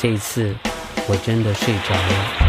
这一次，我真的睡着了。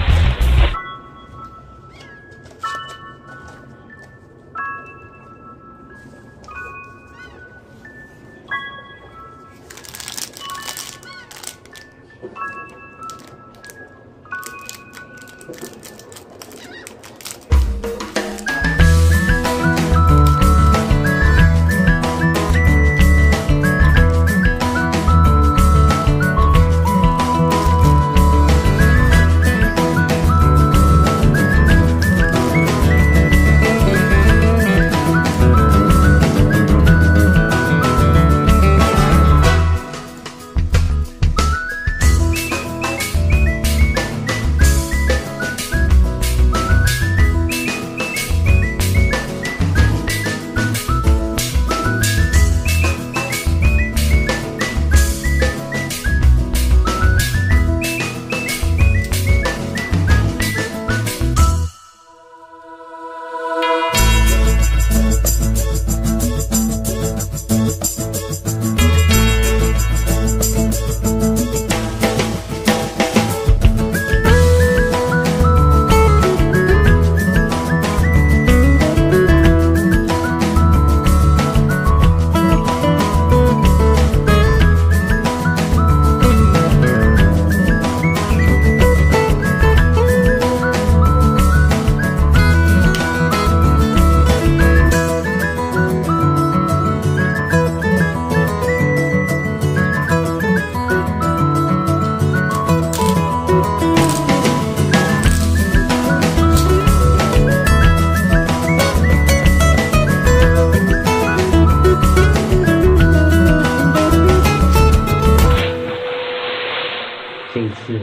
这次，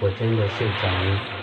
我真的睡着了。